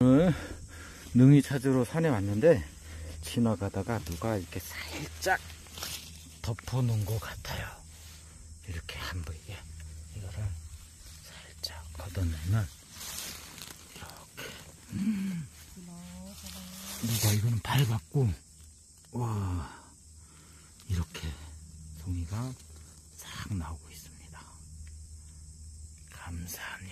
오늘 능이 찾으러 산에 왔는데 지나가다가 누가 이렇게 살짝 덮어놓은 것 같아요. 이렇게 안 보이게 이거를 살짝 걷어내면 이렇게 음. 누가 이거는 밟았고 와 이렇게 송이가 싹 나오고 있습니다. 감사합니다.